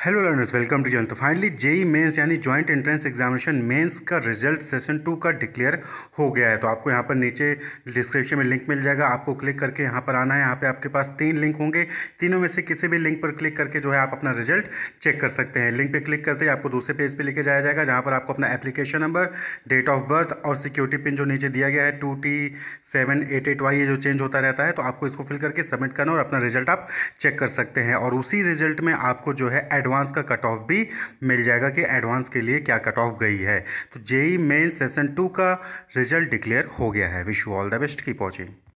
Hello learners welcome to join तो finally JEE mains यानी joint entrance examination mains का result session two का declare हो गया है। तो आपको यहाँ पर नीचे डिस्क्रिप्शन में लिंक मिल जाएगा। आपको क्लिक करके यहाँ पर आना है। यहाँ पे आपके पास तीन लिंक होंगे। तीनों में से किसी भी लिंक पर क्लिक करके जो है आप अपना रिज़ल्ट चेक कर सकते हैं। लिंक पर क्लिक करते ही आपको दूसरे पेज पर लेके जाया जाएगा, जहाँ पर आपको अपना application number date of birth और सिक्योरिटी पिन जो नीचे दिया गया है two T seven eight eight Y ये जो चेंज होता रहता है तो आपको इसको फिल करके सबमिट करना और अपना रिज़ल्ट आप चेक कर सकते हैं। और उसी रिज़ल्ट में आपको जो है एडवांस का कट ऑफ़ भी मिल जाएगा कि एडवांस के लिए क्या कट ऑफ़ गई है। तो जेई मेन सेशन टू का रिज़ल्ट डिक्लेयर हो गया है। Wish you all the best. की पहुँचे